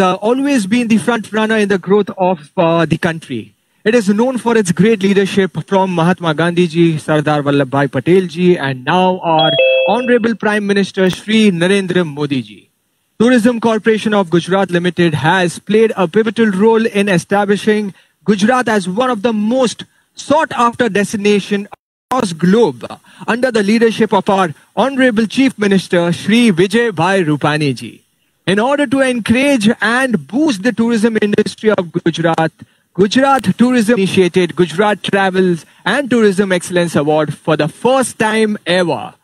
uh, always been the front runner in the growth of uh, the country. It is known for its great leadership from Mahatma Gandhi ji, Sardar Vallabhbhai Patel ji, and now our Honorable Prime Minister Shri Narendra Modi ji. Tourism Corporation of Gujarat Limited has played a pivotal role in establishing Gujarat as one of the most sought after destination across globe under the leadership of our Honorable Chief Minister Shri Vijay Bhai Rupani ji. In order to encourage and boost the tourism industry of Gujarat, Gujarat Tourism initiated Gujarat Travels and Tourism Excellence Award for the first time ever.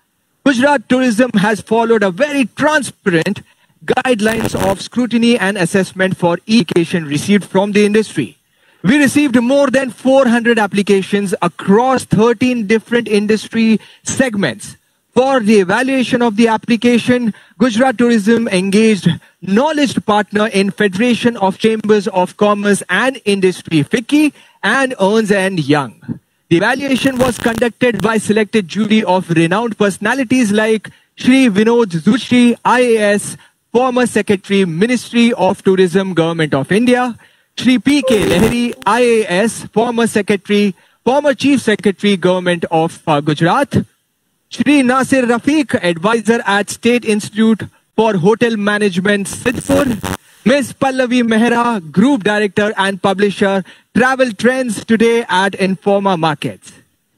Gujarat Tourism has followed a very transparent guidelines of scrutiny and assessment for education received from the industry. We received more than 400 applications across 13 different industry segments. For the evaluation of the application, Gujarat Tourism engaged knowledge partner in Federation of Chambers of Commerce and Industry, FICCI, and Ernst and Young. The evaluation was conducted by selected jury of renowned personalities like Shri Vinod Zutshi, IAS, former Secretary, Ministry of Tourism, Government of India, Shri P.K. Laheri, IAS, former Secretary, former Chief Secretary, Government of uh, Gujarat, Shri Nasir Rafiq, advisor at State Institute for Hotel Management, Sidhpur. Ms. Pallavi Mehra, Group Director and Publisher, Travel Trends today at Informa Markets.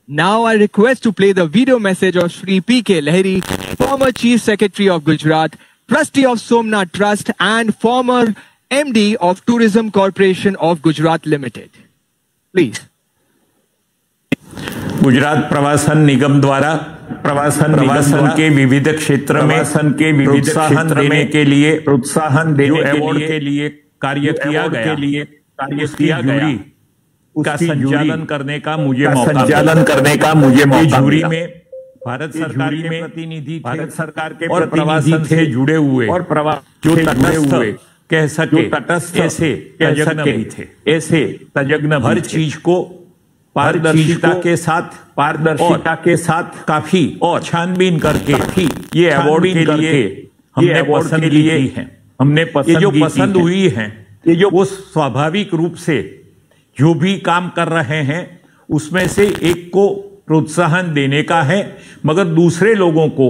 Now I request to play the video message of Shri P.K. Laheri, former Chief Secretary of Gujarat, Trustee of Somnath Trust and former MD of Tourism Corporation of Gujarat Limited. Please. Gujarat प्रवासन निगम द्वारा प्रवासन प्रवासन के विविध क्षेत्र में प्रवासन के विविध देने के लिए प्रोत्साहन देने अवार्ड के लिए कार्य किया गया। के लिए कार्य किया गया। का संचालन करने का मुझे मौका संचालन करने का मुझे जूरी में भारत सरकार के प्रतिनिधि भारत सरकार के और प्रवासन से जुड़े हुए और प्रवास जो तटस्थ हुए कह सके तटस्थ ऐसे तजग्न भी थे। ऐसे तजग्न हर चीज़ को पारदर्शिता के साथ पारदर्शिता के साथ काफ़ी और छानबीन करके काफ़ी ये अवार्ड के लिए हमने पसंद लिए हैं। हमने पसंद ये जो पसंद हुई है ये जो वो स्वाभाविक रूप से जो भी काम कर रहे हैं उसमें से एक को प्रोत्साहन देने का है मगर दूसरे लोगों को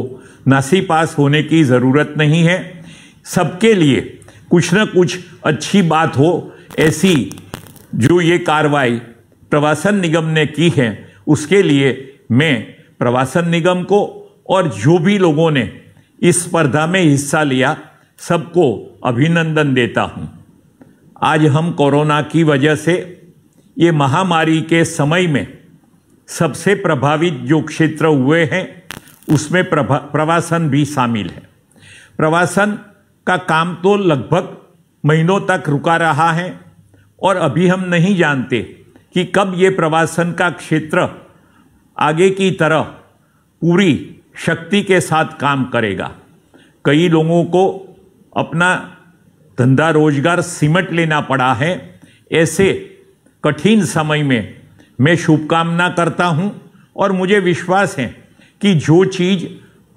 नासी पास होने की ज़रूरत नहीं है। सबके लिए कुछ न कुछ अच्छी बात हो ऐसी जो ये कार्रवाई प्रवासन निगम ने की है, उसके लिए मैं प्रवासन निगम को और जो भी लोगों ने इस स्पर्धा में हिस्सा लिया, सबको अभिनंदन देता हूँ। आज हम कोरोना की वजह से ये महामारी के समय में सबसे प्रभावित जो क्षेत्र हुए हैं, उसमें प्रवासन भी शामिल है। प्रवासन का काम तो लगभग महीनों तक रुका रहा है और अभी हम नहीं जानते कि कब ये प्रवासन का क्षेत्र आगे की तरह पूरी शक्ति के साथ काम करेगा। कई लोगों को अपना धंधा रोज़गार सिमट लेना पड़ा है। ऐसे कठिन समय में मैं शुभकामना करता हूँ और मुझे विश्वास है कि जो चीज़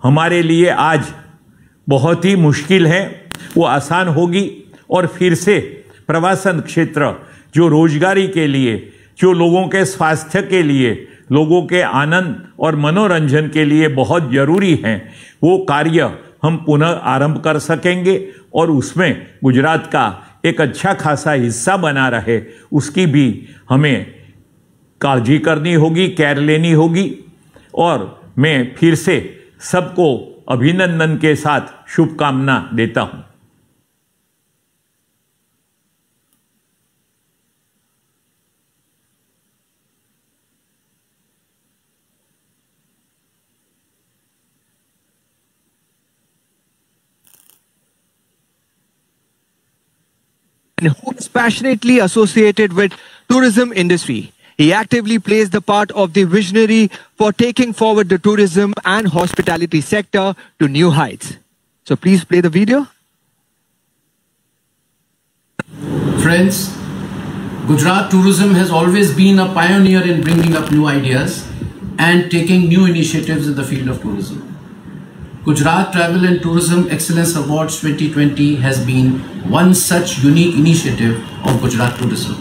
हमारे लिए आज बहुत ही मुश्किल है, वो आसान होगी और फिर से प्रवासन क्षेत्र जो रोजगारी के लिए जो लोगों के स्वास्थ्य के लिए, लोगों के आनंद और मनोरंजन के लिए बहुत ज़रूरी हैं। वो कार्य हम पुनः आरंभ कर सकेंगे और उसमें गुजरात का एक अच्छा खासा हिस्सा बना रहे। उसकी भी हमें काळजी करनी होगी केयर लेनी होगी। और मैं फिर से सबको अभिनंदन के साथ शुभकामना देता हूँ। And who is passionately associated with tourism industry. He actively plays the part of the visionary for taking forward the tourism and hospitality sector to new heights. So please play the video. Friends, Gujarat tourism has always been a pioneer in bringing up new ideas and taking new initiatives in the field of tourism. Gujarat Travel and Tourism Excellence Awards 2020 has been one such unique initiative of Gujarat Tourism.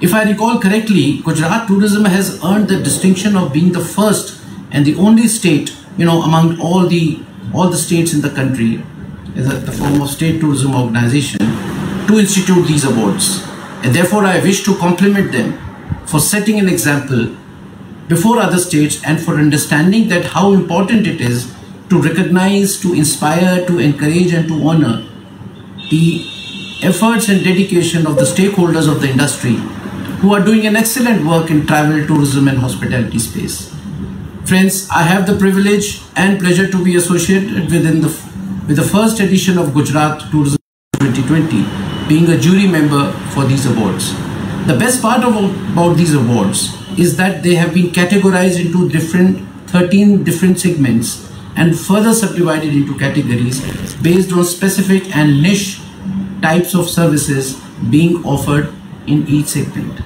If I recall correctly, Gujarat Tourism has earned the distinction of being the first and the only state, you know, among all the all the states in the country, in the, the form of state tourism organization, to institute these awards. And therefore, I wish to compliment them for setting an example before other states and for understanding that how important it is to recognize, to inspire, to encourage, and to honor the efforts and dedication of the stakeholders of the industry who are doing an excellent work in travel, tourism, and hospitality space. Friends, I have the privilege and pleasure to be associated within the with the first edition of Gujarat Tourism 2020, being a jury member for these awards. The best part of, about these awards is that they have been categorized into different 13 different segments and further subdivided into categories based on specific and niche types of services being offered in each segment.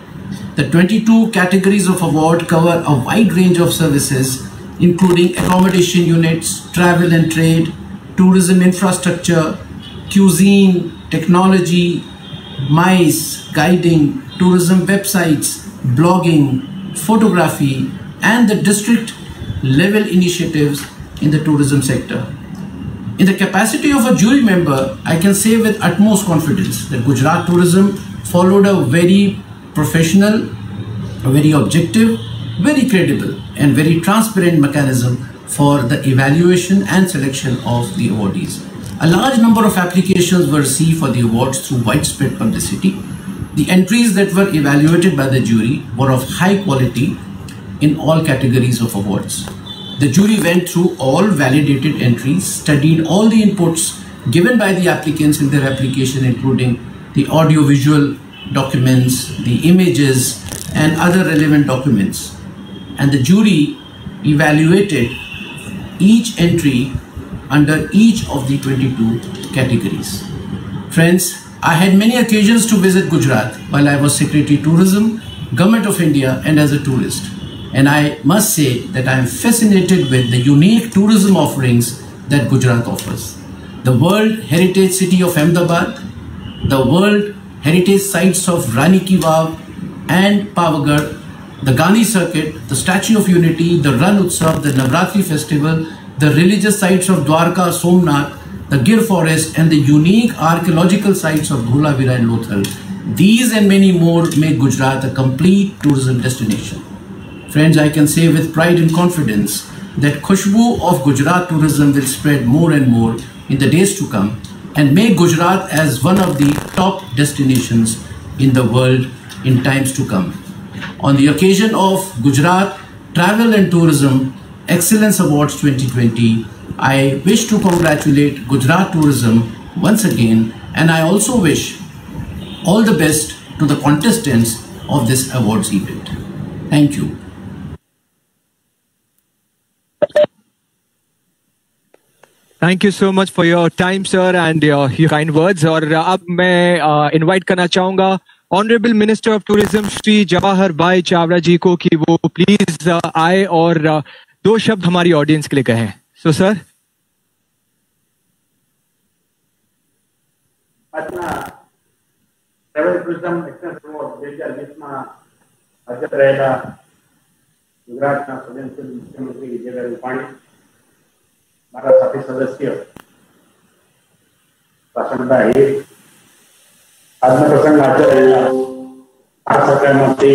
The 22 categories of award cover a wide range of services including accommodation units, travel and trade, tourism infrastructure, cuisine, technology, MICE, guiding, tourism websites, blogging, photography, and the district level initiatives in the tourism sector. In the capacity of a jury member, I can say with utmost confidence that Gujarat Tourism followed a very professional, very objective, very credible, and very transparent mechanism for the evaluation and selection of the awardees. A large number of applications were received for the awards through widespread publicity. The entries that were evaluated by the jury were of high quality in all categories of awards. The jury went through all validated entries, studied all the inputs given by the applicants in their application, including the audio-visual documents, the images, and other relevant documents. And the jury evaluated each entry under each of the 22 categories. Friends, I had many occasions to visit Gujarat while I was Secretary Tourism, Government of India, and as a tourist. And I must say that I am fascinated with the unique tourism offerings that Gujarat offers. The World Heritage City of Ahmedabad, the World Heritage Sites of Rani Ki Vav and Pavagadh, the Gandhi Circuit, the Statue of Unity, the Ran Utsav, the Navratri Festival, the religious sites of Dwarka, Somnath, the Gir Forest, and the unique archaeological sites of Dholavira and Lothal. These and many more make Gujarat a complete tourism destination. Friends, I can say with pride and confidence that Khushbu of Gujarat tourism will spread more and more in the days to come and make Gujarat as one of the top destinations in the world in times to come. On the occasion of Gujarat Travel and Tourism Excellence Awards 2020, I wish to congratulate Gujarat Tourism once again and I also wish all the best to the contestants of this awards event. Thank you. thank you so much for your time sir and your kind words और अब मैं invite uh, करना चाहूंगा honourable minister of tourism Shri Jawahar Bhai Chavda ji को कि वो please uh, आए और uh, दो शब्द हमारी ऑडियंस के लिए कहें so sir travel tourism exchange award બે હજાર વીસમાં હાજર રહેલા ગુજરાતના સદનશીલ મુખ્યમંત્રી વિજયભાઈ રૂપાણી મારા સાથી સદસ્ય એક આજના પ્રસંગ રહેલા આ તે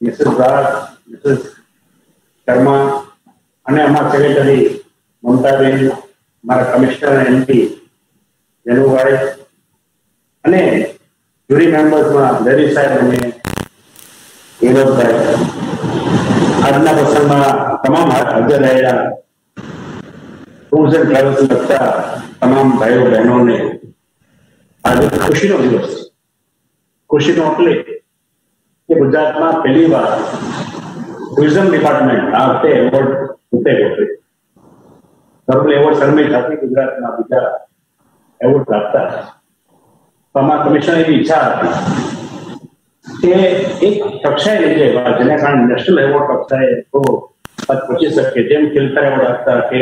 મિસિસ રાજ મિસિસ શર્મા અને અમારા સેક્રેટરી મમતાબેન મારા કમિશનર એમપી જનુભાઈ અને જ્યુરી મેમ્બર્સમાં લેરી સાહેબ અને વિનોદભાઈ આજના પ્રસંગમાં તમામ હાજર રહેલા ટૂર્સ એન્ડ ટ્રાવેલ્સ લગતા તમામ ભાઈઓ બહેનોને આજે ખુશીનો દિવસ ખુશીનો એટલે કે ગુજરાતમાં પહેલી વાર ટુરિઝમ ડિપાર્ટમેન્ટ આ વખતે એવોર્ડ જીતે ગયો નોર્મલ એવોર્ડ સન્માનિત હતી ગુજરાતના બીજા એવોર્ડ પ્રાપ્ત અમારા કમિશનરની ઈચ્છા હતી કે એક કક્ષાએ લઈ જાય જેના કારણે નેશનલ એવોર્ડ કક્ષાએ તો પહોંચી શકે જેમ ખિલતર એવોર્ડ આપતા કે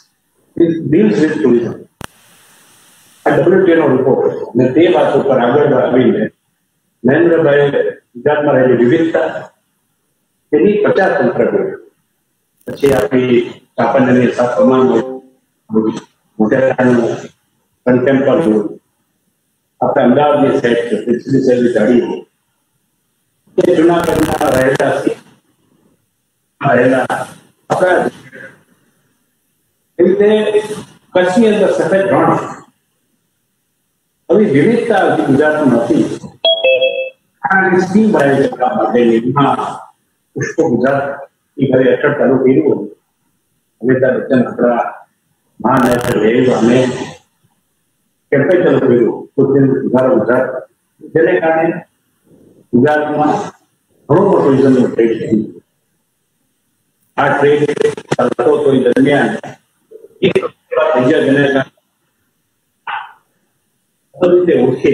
ડીલ્સ વિથ ટુરિઝમ આ ડબ્લ્યુટીઓ નો રિપોર્ટ અને તે વાત ઉપર આગળ આવીને નરેન્દ્રભાઈ ગુજરાતમાં રહેલી વિવિધતા તેની પચાસ અંતર્ગત પછી આપણી સાપન્યની સાત સમાન મોટેરાનું કન્ટેમ્પલ આપણે અમદાવાદની સાઈડ છે પૃથ્વી શૈલી જાળી કે જુનાગઢમાં રહેલા રહેલા આપણા એ રીતે કચ્છની અંદર સફેદ રણ આવી વિવિધતા હજી ગુજરાતમાં નથી કારણ કે સ્કીમ બહાર જવા માટેની એમાં પુષ્પ ગુજરાત એ ઘરે અટક ચાલુ કર્યું અમિતાભ બચ્ચન આપણા મહાનાયક રેલ અને કેમ્પેન ચાલુ કર્યું કૃત્રિમ સુધારો ગુજરાત જેને કારણે ગુજરાતમાં ઘણો મોટો ટુરિઝમનો ટ્રેડ થયું આ ટ્રેડ ચાલતો તો એ દરમિયાન એક જગ્યા જેને રીતે ઓળખે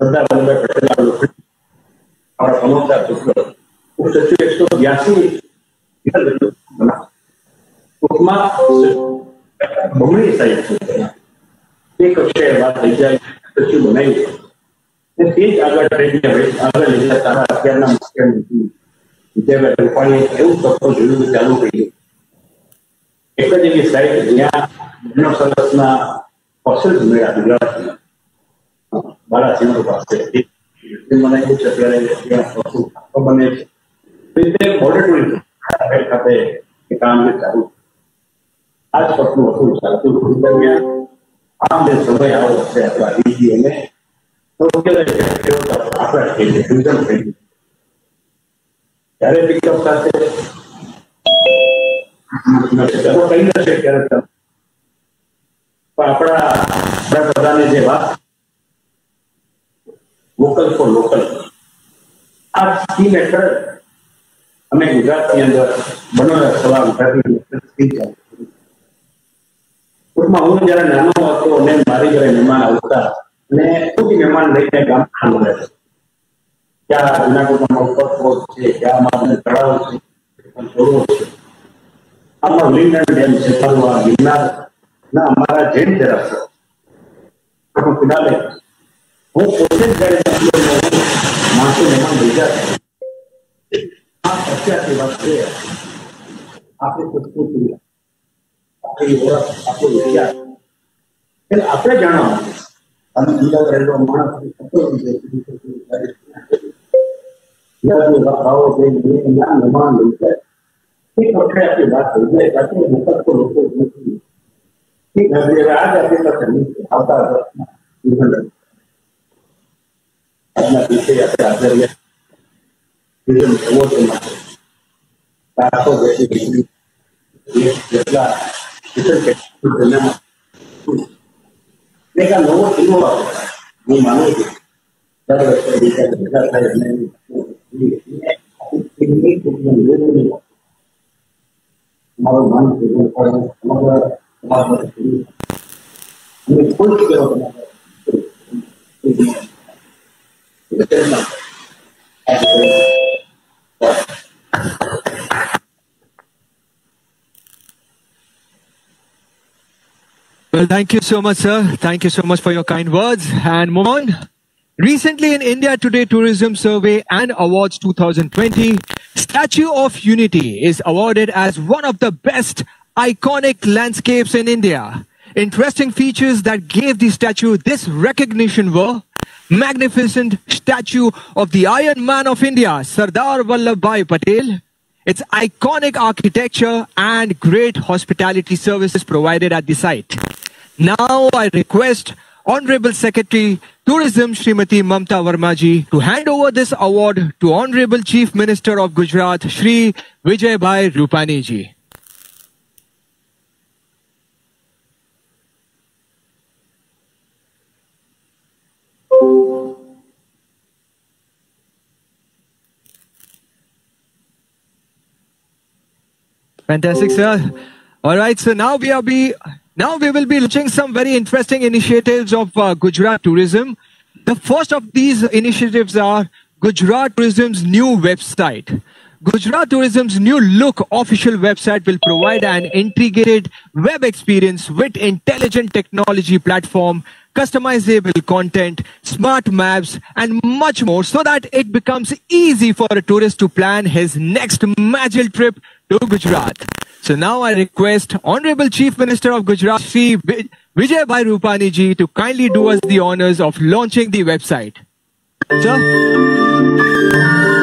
સરદાર વલ્લભભાઈ પટેલ આપણા સમજદાર પુત્ર સ્ટેચ્યુ એકસો બ્યાસી ટૂંકમાં બમણી સાઈઝ એક કક્ષાએ વાત થઈ જાય સ્ટેચ્યુ બનાવ્યું અને તે જ આગળ ટ્રેનને આગળ લઈ જતા તારા અત્યારના મુખ્યમંત્રી વિજયભાઈ રૂપાણીએ એવું સપનું જોયું ચાલુ કર્યું એક જ એવી સાઈડ જ્યાં બહેનો સરસના ફોસિલ્સ મળ્યા ગુજરાતમાં બાલાસિંહ પાસે મને એવું છે અત્યારે ત્યાં વસ્તુ બને છે રીતે બોર્ડર ટુરિઝમ ખાતે એ કામગીરી ચાલુ આ જ પટનું હતું ચાલતું દરમિયાન આમ જે સમય આવો છે આપણા ડીજી અને આપણા થઈ છે ટુરિઝમ થઈ ગયું ત્યારે પિકઅપ સાથે કઈ નશે ત્યારે પણ આપણા વડાપ્રધાને જે વાત વોકલ ફોર લોકલ આ સ્કીમ હેઠળ અમે ગુજરાતની અંદર બનાવેલા સવા ગુજરાતી ટૂંકમાં હું જયારે નાનો હતો અને મારી ઘરે મહેમાન આવતા અને ખુદ મહેમાન લઈને ગામમાં મળે છે ક્યાં જુનાગઢમાં ઉપરકોટ છે ક્યાં મામને તળાવ છે જોડો છે આમાં વિલિંગડન ડેમ છે ફરવા ગિરનાર ના અમારા જૈન દેરાસર ફિનાલે હું પોતે જ જયારે માણસો મહેમાન ભેગા આ અત્યારથી વાત છે આપણી સંસ્કૃતિ આપણી ઓળખ આપણો વિચાર એટલે આપણે જાણવા અને બીજા રહેલો માણસ ભાવો મહેમાન લઈ જાય في كونكريت بحث إزاي لكن بتدخل الكود في هذه العادة في تسميه حتى يهمل أدنى كيفية تعبيرية يجب الحوار المحدود تعتقد شيء يطلع بتلك البرنامج لكن هو في اللغة مو معلومة درجة الشركات another one is going to. And the first of another is the number. Well, thank you so much, sir. Thank you so much for your kind words. And move on. Recently in India Today Tourism Survey and Awards 2020, Statue of Unity is awarded as one of the best iconic landscapes in India. Interesting features that gave the statue this recognition were magnificent statue of the Iron Man of India, Sardar Vallabhbhai Patel, its iconic architecture and great hospitality services provided at the site. Now I request Honorable Secretary Tourism Srimati Mamta Verma ji to hand over this award to Honorable Chief Minister of Gujarat Shri Vijay Bhai Rupani ji. Fantastic, sir. All right, so now we are be now we will be launching some very interesting initiatives of uh, Gujarat Tourism. The first of these initiatives are Gujarat Tourism's new website. Gujarat Tourism's new look official website will provide an integrated web experience with intelligent technology platform, customizable content, smart maps, and much more so that it becomes easy for a tourist to plan his next magical trip to Gujarat. So now I request Honorable Chief Minister of Gujarat, Sri Vijay Bhai Rupani ji, to kindly do us the honors of launching the website. Sir?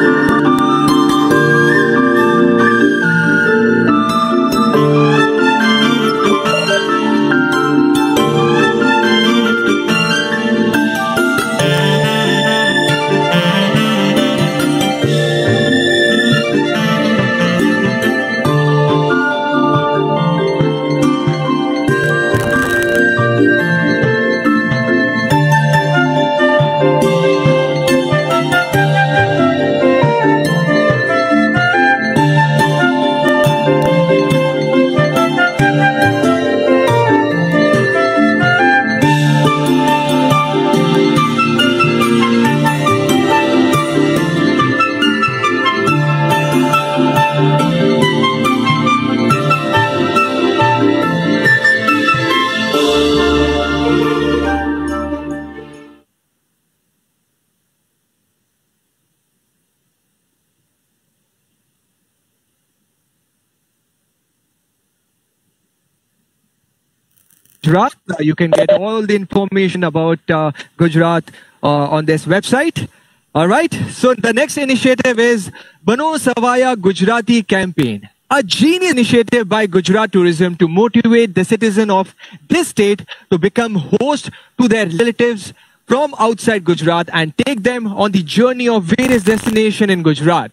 Gujarat. Uh, you can get all the information about uh, Gujarat uh, on this website. All right. So the next initiative is Bano Savaya Gujarati campaign. A genius initiative by Gujarat Tourism to motivate the citizen of this state to become host to their relatives from outside Gujarat and take them on the journey of various destinations in Gujarat.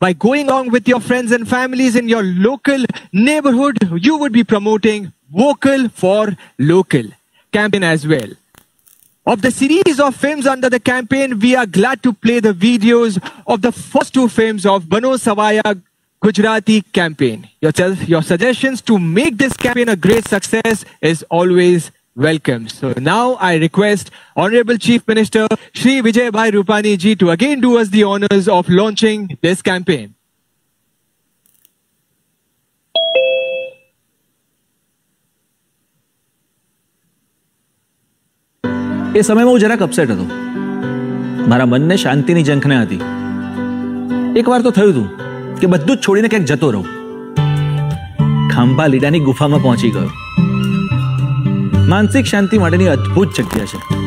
By going along with your friends and families in your local neighborhood, you would be promoting Vocal for Local campaign as well. Of the series of films under the campaign, we are glad to play the videos of the first two films of Bano Savaya Gujarati campaign. Your, your suggestions to make this campaign a great success is always welcome. So now I request Honorable Chief Minister Shri Vijay Bhai Rupani ji to again do us the honors of launching this campaign. એ સમયમાં હું જરાક upset હતો. મારા મનને શાંતિની ઝંખના હતી. એકવાર તો થયું હતું કે બધું જ છોડીને ક્યાંક જતો રહું. ખાંભા લીડાની ગુફામાં પહોંચી ગયો. માનસિક શાંતિ માટેની અદ્ભુત જગ્યા છે.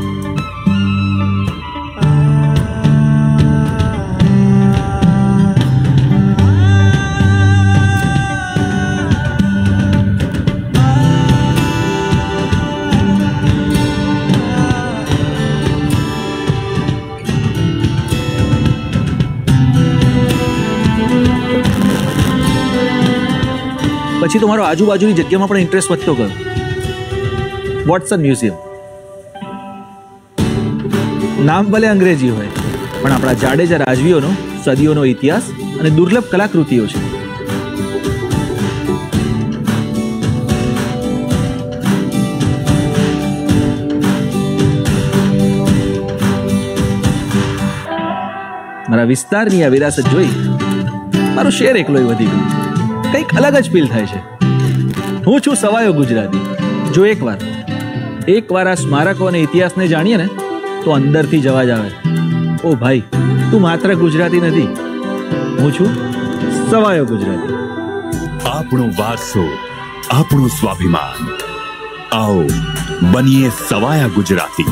પછી તો મારો આજુબાજુની જગ્યામાં પણ ઇન્ટરેસ્ટ વધતો ગયો. વોટસન મ્યુઝિયમ નામ ભલે અંગ્રેજી હોય, પણ આપણા જાડેજા રાજવીઓનો, સદીઓનો ઇતિહાસ અને દુર્લભ કલાકૃતિઓ છે. મારા વિસ્તારની આ વિરાસત જોઈ મારો શેર એકલો વધી ગયો. કંઈક અલગ જ ફીલ થાય છે. હું છું સવાયો ગુજરાતી. જો એકવાર એકવાર આ સ્મારકો અને ઇતિહાસને જાણીએ ને, તો અંદરથી જવા જ આવે. ઓ ભાઈ, તું માત્ર ગુજરાતી નથી. હું છું સવાયો ગુજરાતી. આપણો વારસો, આપણું સ્વાભિમાન. આવો, બનીએ સવાયા ગુજરાતી.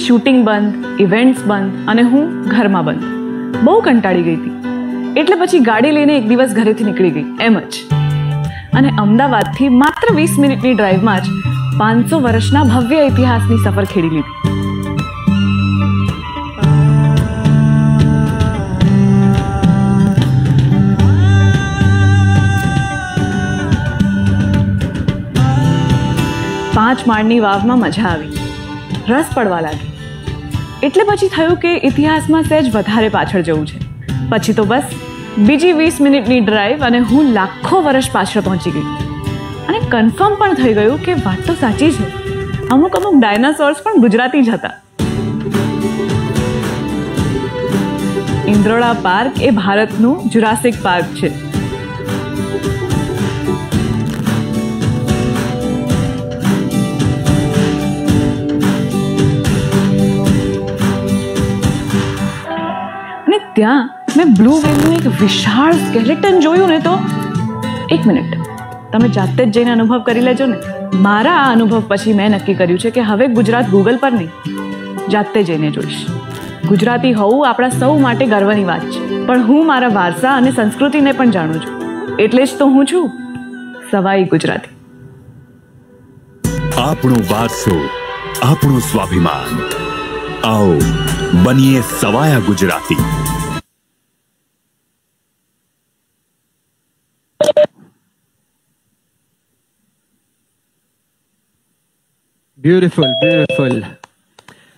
બધી શૂટિંગ બંધ ઇવેન્ટ્સ બંધ અને હું ઘરમાં બંધ બહુ કંટાળી ગઈ હતી એટલે પછી ગાડી લઈને એક દિવસ ઘરેથી નીકળી ગઈ એમ જ અને અમદાવાદથી માત્ર વીસ મિનિટની ડ્રાઈવમાં જ પાંચસો વર્ષના ભવ્ય ઇતિહાસની સફર ખેડી લીધી પાંચ માળની વાવમાં મજા આવી રસ પડવા લાગી એટલે પછી થયું કે ઇતિહાસમાં સહેજ વધારે પાછળ જવું છે. પછી તો બસ, બીજી વીસ મિનિટની ડ્રાઈવ અને હું લાખો વર્ષ પાછળ પહોંચી ગઈ. અને કન્ફર્મ પણ થઈ ગયું કે વાત તો સાચી છે. અમુક અમુક ડાયનાસોર્સ પણ ગુજરાતી જ હતા. ઇન્દ્રોડા પાર્ક એ ભારતનું જુરાસિક પાર્ક છે. ત્યાં મેં બ્લુ વેલનું એક વિશાળ સ્કેલેટન જોયું ને તો એક મિનિટ તમે જાતે જ જઈને અનુભવ કરી લેજો ને મારા આ અનુભવ પછી મેં નક્કી કર્યું છે કે હવે ગુજરાત ગૂગલ પર નહીં જાતે જઈને જોઈશ ગુજરાતી હોવું આપણા સૌ માટે ગર્વની વાત છે પણ હું મારા વારસા અને સંસ્કૃતિને પણ જાણું છું એટલે જ તો હું છું સવાઈ ગુજરાતી આપણો વારસો આપણું સ્વાભિમાન આવો બનીએ સવાયા Gujarati Beautiful, beautiful.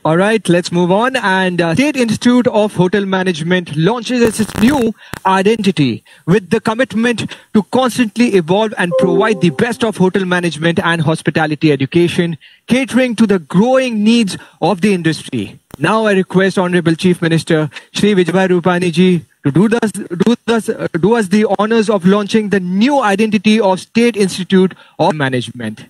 All right, let's move on. And uh, State Institute of Hotel Management launches its new identity with the commitment to constantly evolve and provide the best of hotel management and hospitality education, catering to the growing needs of the industry. Now I request Honorable Chief Minister Shri Vijay Rupani ji to do, this, do, this, uh, do us the honors of launching the new identity of State Institute of Management.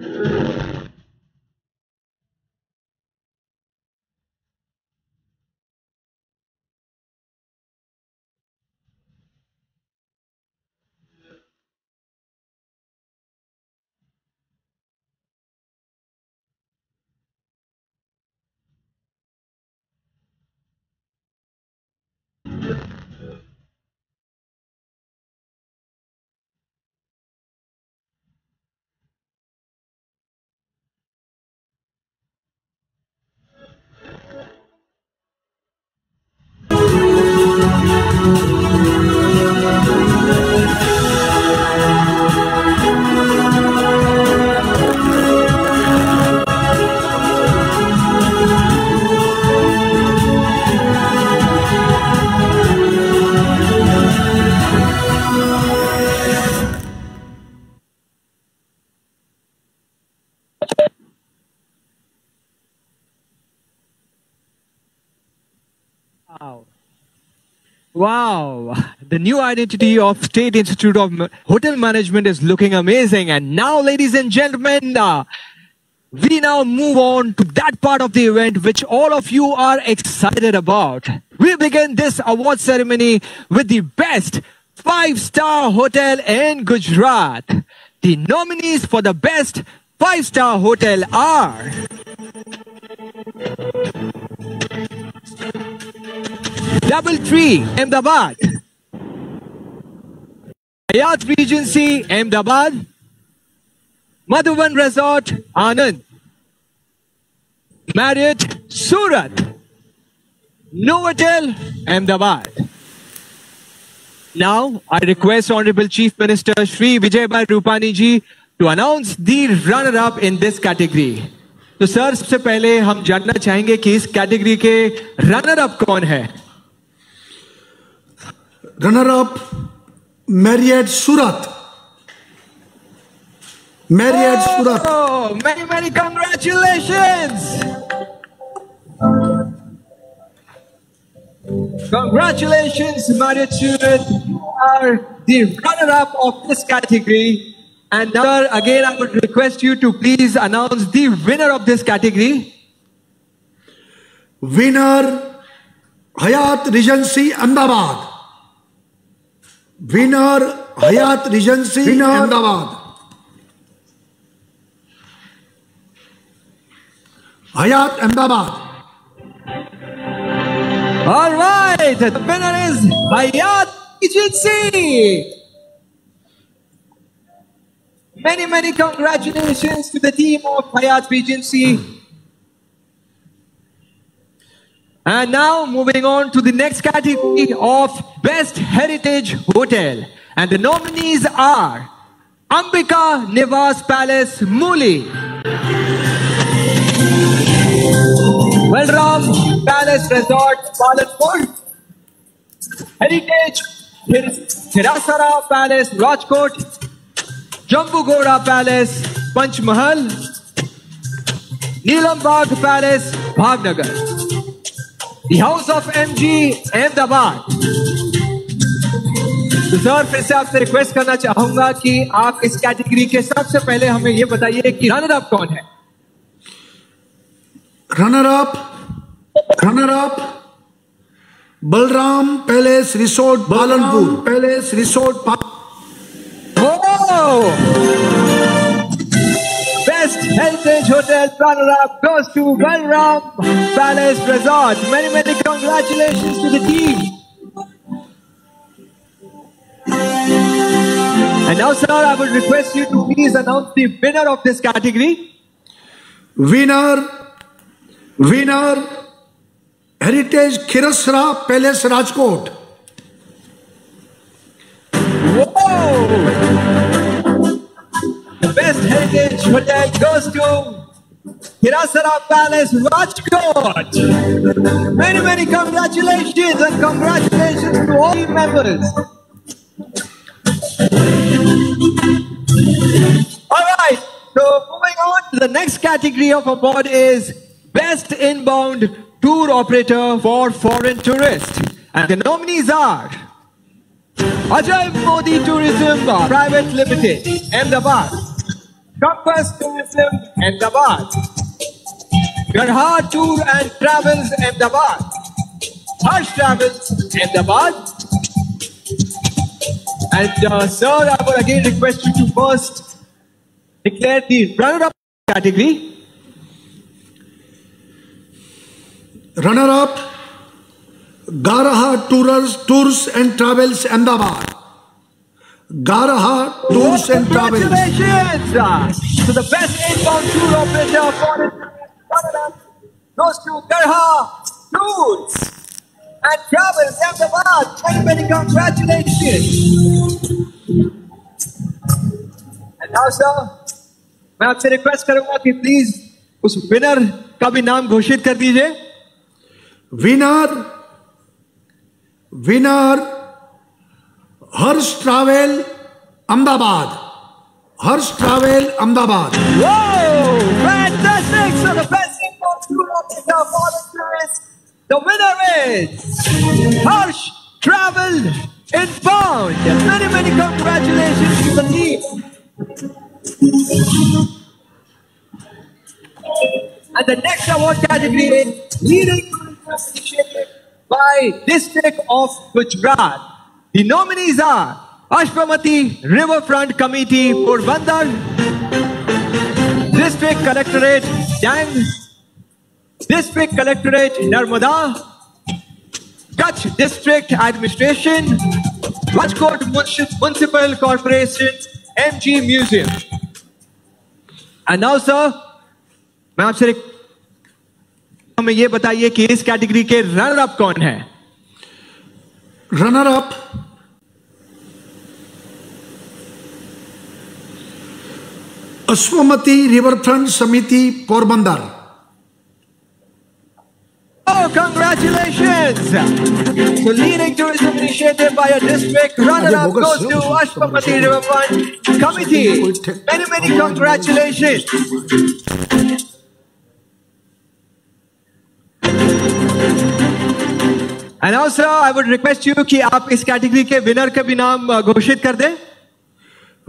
Wow. Wow. The new identity of State Institute of Hotel Management is looking amazing. And now, ladies and gentlemen, uh, we now move on to that part of the event which all of you are excited about. We begin this award ceremony with the best five star hotel in Gujarat. The nominees for the best five star hotel are Double Tree, Ahmedabad. Hayat Regency, Ahmedabad. Madhuban Resort, Anand. Marriott, Surat. Novotel, Ahmedabad. Now, I request Honorable Chief Minister Shri Vijay Bhai Rupani ji to announce the runner-up in this category. तो sir सबसे पहले हम जानना चाहेंगे कि इस category के runner up कौन है runner up Marriott Surat. Marriott oh, Surat. Oh, many, many congratulations! Congratulations, Marriott Surat You are the runner-up of this category. And now, again, I would request you to please announce the winner of this category. Winner Hyatt Regency Ahmedabad. Winner Hyatt Regency Ahmedabad. Hyatt Ahmedabad. All right, the winner is Hyatt Agency. Many, many congratulations to the team of Hyatt Regency. And now moving on to the next category of Best Heritage Hotel. And the nominees are Ambika Nivas Palace Muli, Balram Palace Resort Palanpur, Heritage Khirasara Palace Rajkot, Jambughoda Palace Panchmahal, Neelam Bagh Palace Bhavnagar. The House of MG Ahmedabad sir फिर से आपसे request करना चाहूँगा कि आप इस category के सबसे पहले हमें यह बताइए कि रनर अप कौन है? Runner up runner up Balram palace resort Balanpur palace resort पा... Heritage Hotel runner-up goes to Balram Palace Resort. Many, many congratulations to the team. And now, sir, I would request you to please announce the winner of this category. Winner. Winner. Heritage Khirasara Palace Rajkot. Whoa! Heritage hotel goes to Khirasara Palace, Rajkot. Many, many congratulations and congratulations to all team members. All right, so moving on to the next category of award is Best Inbound Tour Operator for Foreign Tourists. And the nominees are Ajay Modi Tourism Private Limited, Ahmedabad. Compass Tourism, Ahmedabad. Garha Tour and Travels, Ahmedabad. Harsh Travels, Ahmedabad. And uh, sir, I would again request you to first declare the runner-up category. Runner up. Garaha Tours, Tours and Travels Ahmedabad. Garaha Tours and Travels. Congratulations! uh, to the best inbound tour operator for goes to Garha Tours and Travels Ahmedabad. Many, many congratulations. And now, sir, मैं आपसे request करूँगा कि please उस winner का भी नाम घोषित कर दीजिए Winner. Winner. Harsh Travel Ahmedabad. Whoa! Fantastic! So the winner is Harsh Travel Inbound. Many, many congratulations to the team. And the next award category is Leading Initiative by District of Gujarat. The nominees are Ashwamati Riverfront Committee, Porbandar, District Collectorate, Dang, District Collectorate, Narmada, Kutch District Administration, Rajkot Municipal Corporation, MG Museum. And now, sir, मैं आपसे हमें ये बताइए कि इस category के runner up कौन है Runner up. Ashwamati Riverfront Samiti Porbandar. Oh, congratulations! So, leading tourism initiative by a district runner-up goes to Ashwamati Riverfront Committee. Many, many congratulations. I would request you कि आप इस category के winner का भी नाम घोषित कर दें।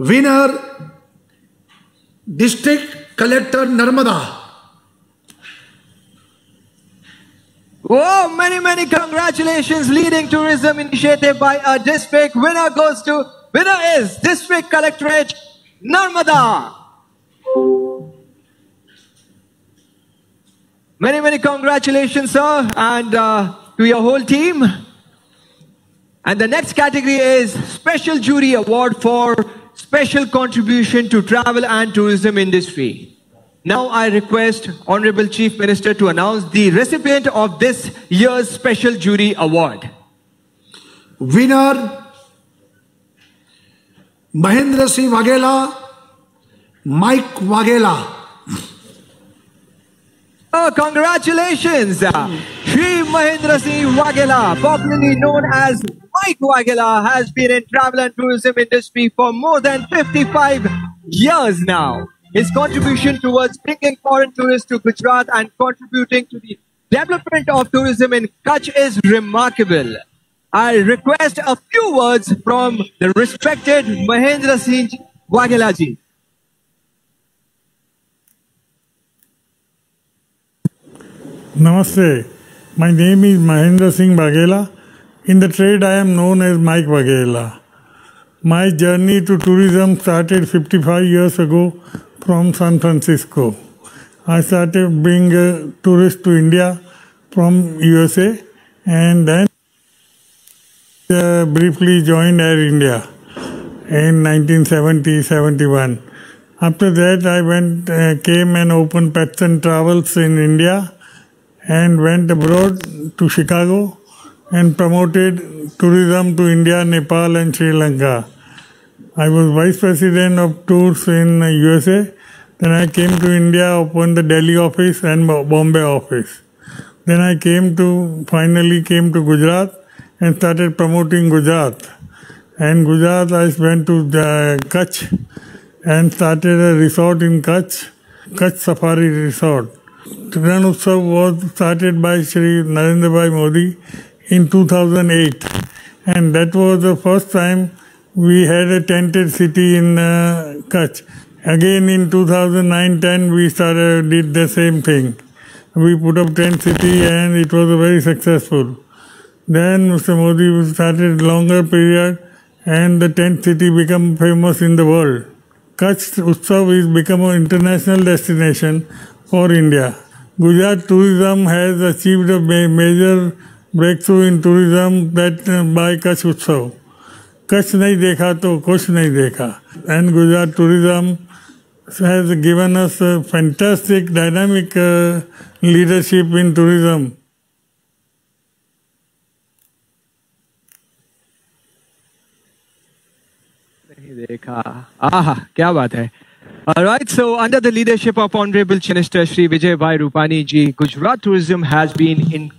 विनर डिस्ट्रिक्ट कलेक्टर नर्मदा वो many many congratulation leading tourism initiative by a district winner goes to winner is district collectorate Narmada many many congratulation sir and to your whole team. And the next category is Special Jury Award for Special Contribution to Travel and Tourism Industry. Now I request Honorable Chief Minister to announce the recipient of this year's Special Jury Award. Winner Mahendra Singh Vaghela, Mike Vaghela. Oh, congratulations! Mahendra Singh Vaghela, popularly known as Mike Vaghela, has been in travel and tourism industry for more than 55 years now. His contribution towards bringing foreign tourists to Gujarat and contributing to the development of tourism in Kutch is remarkable. I request a few words from the respected Mahendra Singh Vaghela ji. Namaste. My name is Mahendra Singh Vaghela. In the trade, I am known as Mike Vaghela. My journey to tourism started 55 years ago from San Francisco. I started being a tourist to India from USA and then uh, briefly joined Air India in 1970-71. After that, I went, uh, came and opened Pets and Travels in India and went abroad to Chicago and promoted tourism to India, Nepal, and Sri Lanka. I was vice president of tours in USA. Then I came to India, opened the Delhi office and Bombay office. Then I came to finally came to Gujarat and started promoting Gujarat. And Gujarat, I went to the Kutch and started a resort in Kutch, Kutch Safari Resort. Rann Utsav was started by Sri Narendra Bhai Modi in 2008 and that was the first time we had a tented city in uh, Kutch. Again in 2009-10 we started did the same thing. We put up tent city and it was very successful. Then Mr. Modi started longer period and the tent city became famous in the world. Kutch Utsav is become an international destination for India. Gujarat tourism has achieved a major breakthrough in tourism that uh, by Kutch Utsav. Kutch नहीं देखा तो कुछ नहीं देखा and Gujarat tourism has given us a fantastic dynamic uh, leadership in tourism. देखा आहा क्या बात है All right, so under the leadership of Honorable Minister Sri Vijay Bhai Rupani ji, Gujarat tourism has been in,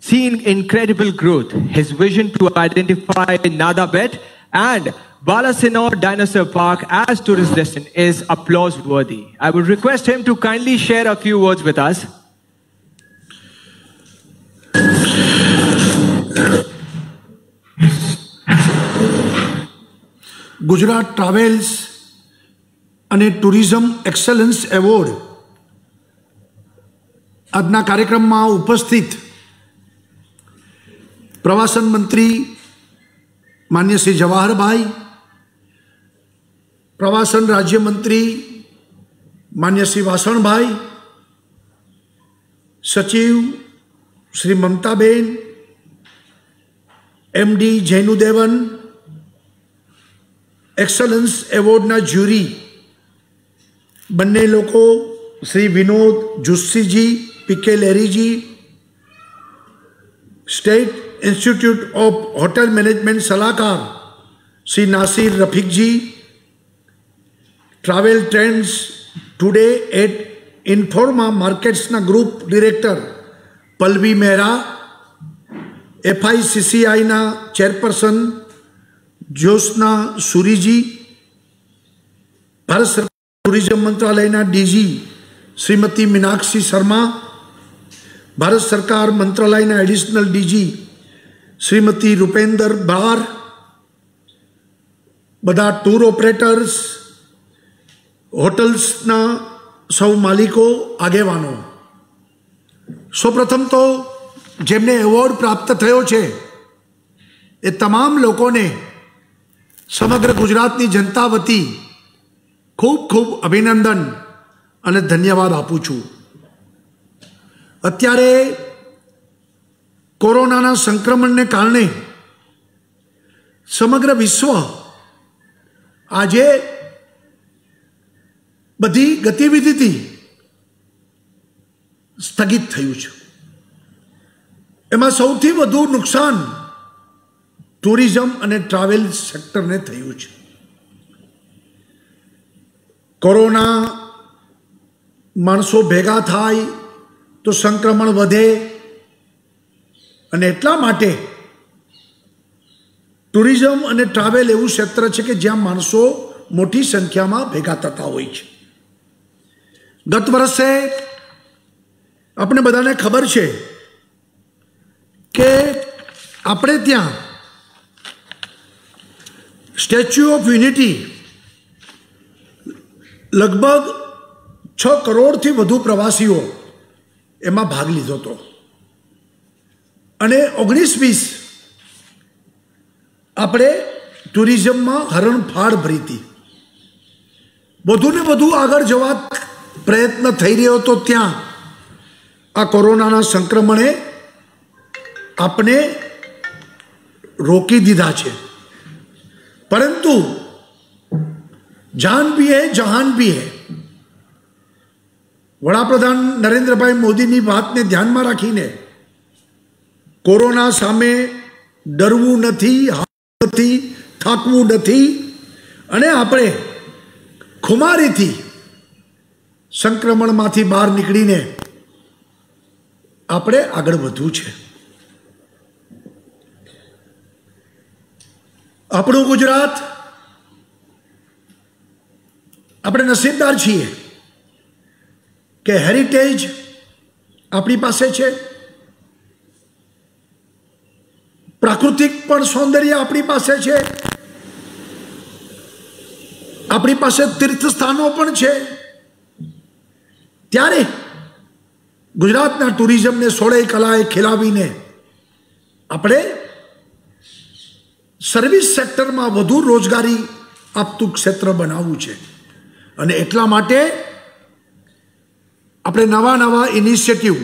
seeing incredible growth. His vision to identify Nada Bet and Balasinor Dinosaur Park as tourist destination is applause worthy. I would request him to kindly share a few words with us. Gujarat travels અને tourism excellence award. આજના કાર્યક્રમમાં ઉપસ્થિત પ્રવાસન મંત્રી માન્ય શ્રી જવાહરભાઈ, પ્રવાસન રાજ્યમંત્રી માન્ય શ્રી વાસણભાઈ, સચિવ શ્રી મમતાબેન, એમડી જૈનુદેવન, એક્સલન્સ એવોર્ડના જ્યુરી બંને લોકો Shri Vinod Jussiji PK Leriji state institute of hotel management સલાહકાર Shri Nasir Rafiqji travel trends today at Informa માર્કેટ્સના group director પલ્વી Mehra એફઆઈસીસીઆઈના chairperson Jyotsna Suriji Bharat સરકાર ટુરિઝમ મંત્રાલયના ડીજી શ્રીમતી મીનાક્ષી શર્મા, ભારત સરકાર મંત્રાલયના એડિશનલ ડીજી શ્રીમતી રૂપેન્દર બાર, બધા ટૂર ઓપરેટર્સ, હોટલ્સના સૌ માલિકો, આગેવાનો. સૌપ્રથમ તો જેમને એવોર્ડ પ્રાપ્ત થયો છે, એ તમામ લોકોને સમગ્ર ગુજરાતની જનતા વતી ખૂબ ખૂબ અભિનંદન અને ધન્યવાદ આપું છું. અત્યારે કોરોનાના સંક્રમણને કારણે સમગ્ર વિશ્વ આજે બધી ગતિવિધિથી સ્થગિત થયું છે. એમાં સૌથી વધુ નુકસાન ટુરિઝમ અને ટ્રાવેલ સેક્ટરને થયું છે. કોરોના માણસો ભેગા થાય તો સંક્રમણ વધે અને એટલા માટે ટુરિઝમ અને ટ્રાવેલ એવું ક્ષેત્ર છે કે જ્યાં માણસો મોટી સંખ્યામાં ભેગા થતા હોય છે. ગત વર્ષે આપણે બધાને ખબર છે કે આપણે ત્યાં સ્ટેચ્યુ ઓફ યુનિટી લગભગ છ કરોડથી વધુ પ્રવાસીઓ એમાં ભાગ લીધો હતો. અને ઓગણીસ વીસ આપણે ટુરિઝમમાં હરણફાળ ભરી હતી. વધુને વધુ આગળ જવા પ્રયત્ન થઈ રહ્યો હતો ત્યાં. આ કોરોનાના સંક્રમણે આપણે રોકી દીધા છે. પરંતુ જાન ભી હે, જહાન ભી હે. વડાપ્રધાન નરેન્દ્રભાઈ મોદીની વાતને ધ્યાનમાં રાખીને કોરોના સામે ડરવું નથી નથી, થાકવું નથી. અને આપણે ખુમારીથી સંક્રમણમાંથી બહાર નીકળીને આપણે આગળ વધવું છે. આપણું ગુજરાત આપણે નસીબદાર છીએ કે હેરિટેજ આપણી પાસે છે. પ્રાકૃતિક પણ સૌંદર્ય આપણી પાસે છે. આપણી પાસે તીર્થસ્થાનો પણ છે. ત્યારે ગુજરાતના ટુરિઝમને સોળે કલાએ ખીલાવીને આપણે સર્વિસ સેક્ટરમાં વધુ રોજગારી આપતું ક્ષેત્ર બનાવવું છે. અને એટલા માટે આપણે નવા નવા ઇનિશિયેટિવ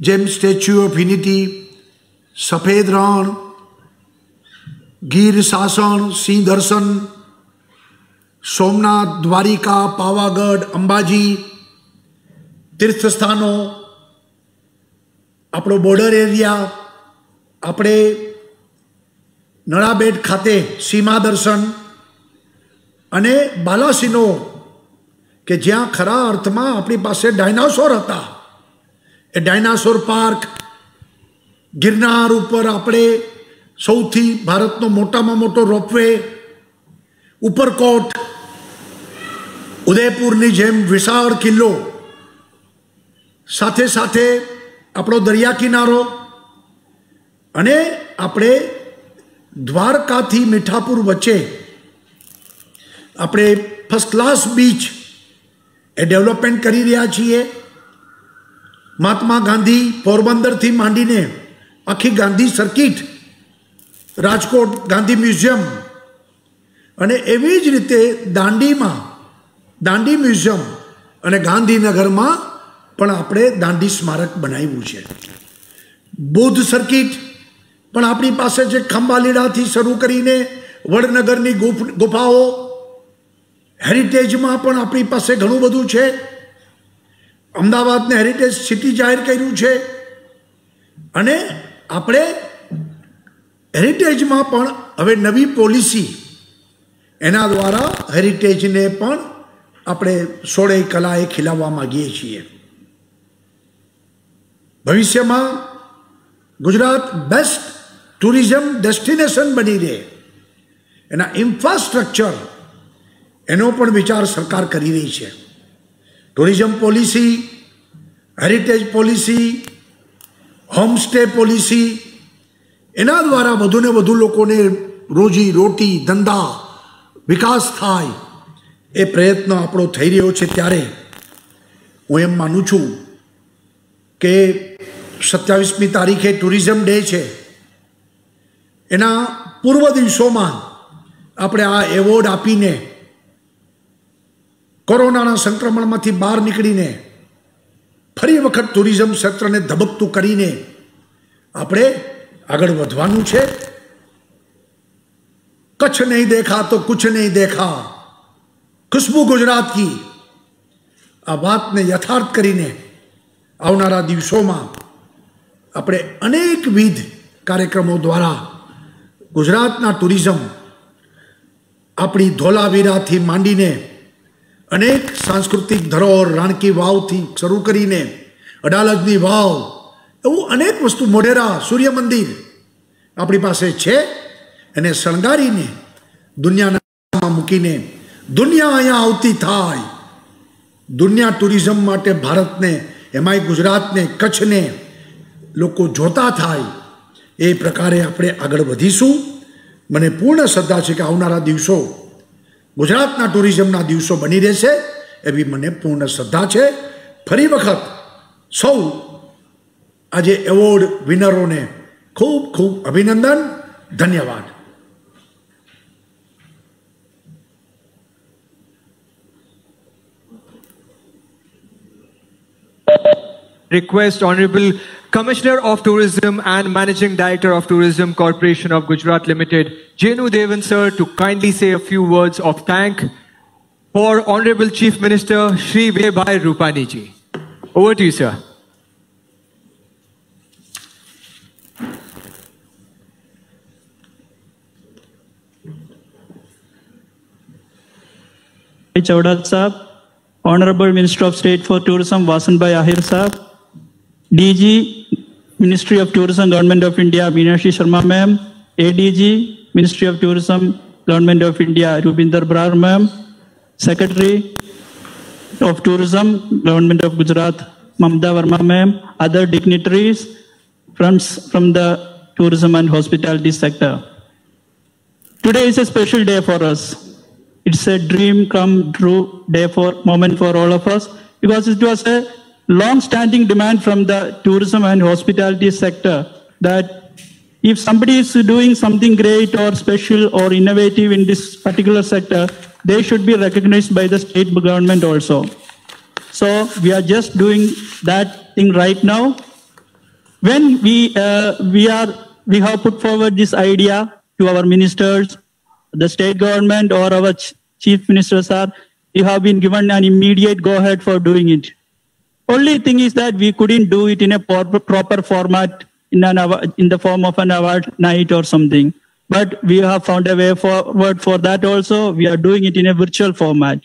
જેમ સ્ટેચ્યુ ઓફ યુનિટી સફેદ રણ, ગીર શાસન સિંહ દર્શન, સોમનાથ, દ્વારિકા, પાવાગઢ, અંબાજી, તીર્થસ્થાનો, આપણો બોર્ડર એરિયા આપણે નળાબેટ ખાતે સીમા દર્શન અને બાલાસિનો કે જ્યાં ખરા અર્થમાં આપણી પાસે ડાયનાસોર હતા. એ ડાયનાસોર પાર્ક ગિરનાર ઉપર આપણે સૌથી ભારતનો મોટામાં મોટો રોપવે, ઉપરકોટ, ઉદયપુરની જેમ વિશાળ કિલ્લો, સાથે સાથે આપણો દરિયા કિનારો અને આપણે દ્વારકાથી મીઠાપુર વચ્ચે આપણે ફર્સ્ટ ક્લાસ બીચ એ ડેવલપમેન્ટ કરી રહ્યા છીએ. મહાત્મા ગાંધી પોરબંદરથી માંડીને આખી ગાંધી સર્કિટ રાજકોટ ગાંધી મ્યુઝિયમ અને એવી જ રીતે દાંડીમાં, દાંડી મ્યુઝિયમ અને ગાંધીનગરમાં પણ આપણે દાંડી સ્મારક બનાવ્યું છે. બૌદ્ધ સર્કિટ પણ આપણી પાસે છે ખંભાલીડાથી શરૂ કરીને વડનગરની ગુફાઓ હેરિટેજમાં પણ આપણી પાસે ઘણું બધું છે. અમદાવાદને હેરિટેજ સિટી જાહેર કર્યું છે. અને આપણે હેરિટેજમાં પણ હવે નવી પોલિસી એના દ્વારા હેરિટેજને પણ આપણે સોળે કલાએ ખીલાવવા માગીએ છીએ. ભવિષ્યમાં ગુજરાત બેસ્ટ ટુરિઝમ ડેસ્ટિનેશન બની રહે. એના ઇન્ફ્રાસ્ટ્રક્ચર એનો પણ વિચાર સરકાર કરી રહી છે. Tourism policy heritage policy homestay policy એના દ્વારા વધુને વધુ લોકોને રોજી, રોટી, ધંધા, વિકાસ થાય એ પ્રયત્ન આપણો થઈ રહ્યો છે ત્યારે. હું એમ માનું છું કે સત્યાવીસમી તારીખે ટુરિઝમ ડે છે. એના પૂર્વ દિવસોમાં આપણે આ એવોર્ડ આપીને કોરોનાના સંક્રમણમાંથી બહાર નીકળીને ફરી વખત ટુરિઝમ ક્ષેત્રને ધબકતું કરીને આપણે આગળ વધવાનું છે. કચ્છ નહીં દેખા તો કુછ નહીં દેખા. ખુશ્બુ ગુજરાત કી. આ વાતને યથાર્થ કરીને આવનારા દિવસોમાં આપણે અનેકવિધ કાર્યક્રમો દ્વારા ગુજરાતના ટુરિઝમ આપણી ધોલાવીરાથી માંડીને અનેક સાંસ્કૃતિક ધરોહર, રાણકી વાવથી શરૂ કરીને અડાલજની વાવ, એવું અનેક વસ્તુ, મોઢેરા સૂર્ય મંદિર આપણી પાસે છે એને શણગારીને દુનિયાના મૂકીને દુનિયા અહીંયા આવતી થાય. દુનિયા ટુરિઝમ માટે ભારતને, એમાંય ગુજરાતને, કચ્છને લોકો જોતા થાય. એ પ્રકારે આપણે આગળ વધીશું. મને પૂર્ણ શ્રદ્ધા છે કે આવનારા દિવસો ગુજરાતના ટુરિઝમના દિવસો બની રહેશે એવી મને પૂર્ણ શ્રદ્ધા છે. ફરી વખત સૌ આજે એવોર્ડ વિનરોને ખૂબ ખૂબ અભિનંદન. ધન્યવાદ. Request Honorable Commissioner of Tourism and Managing Director of Tourism Corporation of Gujarat Limited, Jenu Devan sir, to kindly say a few words of thank for Honorable Chief Minister Shri Vijay Rupani ji. Over to you, sir. Chavda Saab, Honorable Minister of State for Tourism Vasanbhai Ahir Saab, DG Ministry of Tourism Government of India Meenakshi Sharma ma'am, ADG Ministry of Tourism Government of India Rupinder Brar ma'am, Secretary of Tourism Government of Gujarat Mamta Verma ma'am, other dignitaries friends from the tourism and hospitality sector. Today is a special day for us. It's a dream come true day for moment for all of us because it was a long-standing demand from the tourism and hospitality sector that if somebody is doing something great or special or innovative in this particular sector, they should be recognized by the state government also. So we are just doing that thing right now. When we uh, we are we have put forward this idea to our ministers, the state government or our ch- chief ministers are, you have been given an immediate go ahead for doing it. Only thing is that we couldn't do it in a proper, format in an in the form of an award night or something. But we have found a way forward for that also. We are doing it in a virtual format.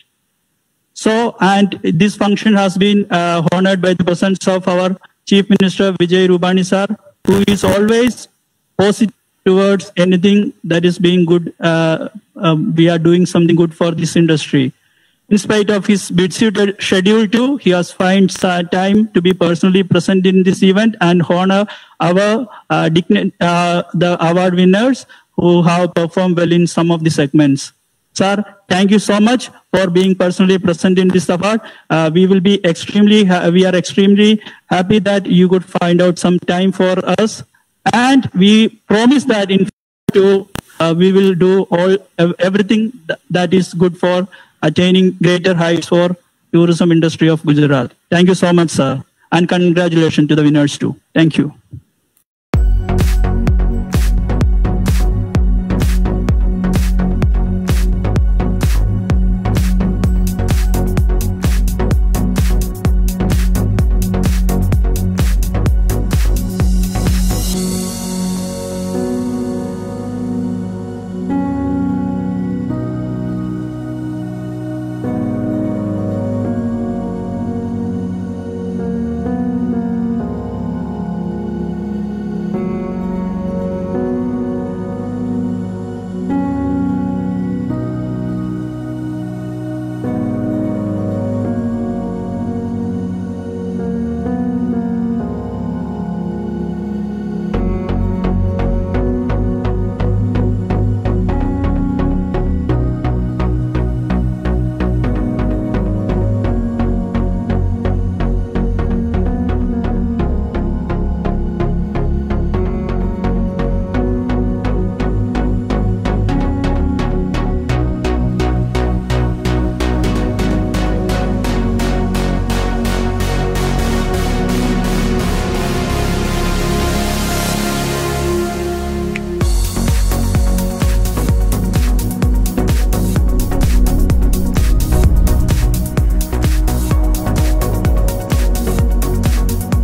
So, and this function has been uh, honored by the presence of our Chief Minister Vijay Rupani sir, who is always positive towards anything that is being good. Uh, um, we are doing something good for this industry. In spite of his busy schedule too, he has found time to be personally present in this event and honor our uh, uh, the award winners who have performed well in some of the segments. Sir, thank you so much for being personally present in this award. Uh, we will be extremely, we are extremely happy that you could find out some time for us, and we promise that in future, uh, we will do all everything th- that is good for attaining greater heights for tourism industry of Gujarat. Thank you so much, sir, and congratulations to the winners too. Thank you.